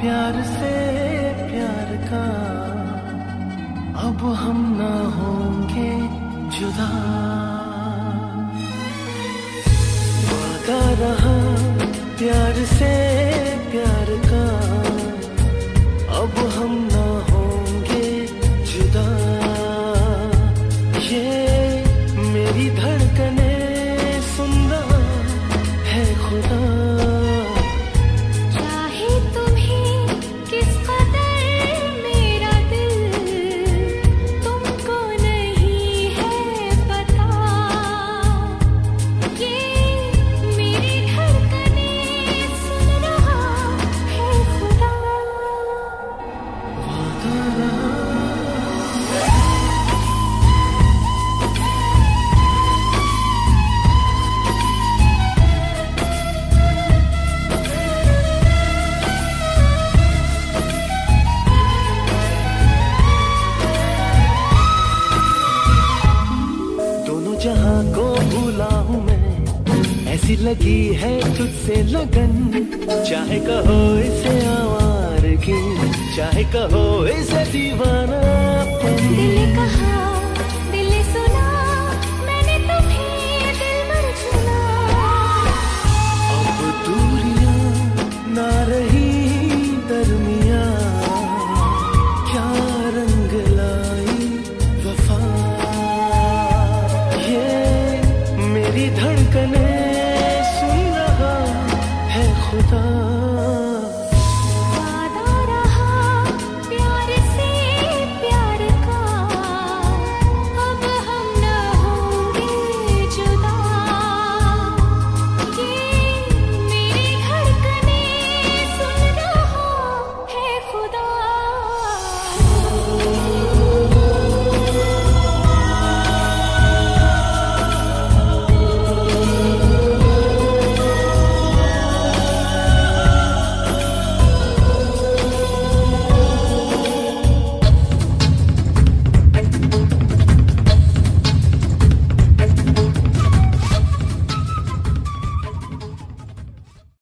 प्यार से प्यार का। अब हम ना होंगे जुदा। वादा रहा प्यार से प्यार का। अब हम ना होंगे जुदा। ये मेरी धड़कने सुंदर है खुदा। को भूला हूँ मैं। ऐसी लगी है तुझसे लगन। चाहे कहो इसे आवार की, चाहे कहो इसे दीवानापन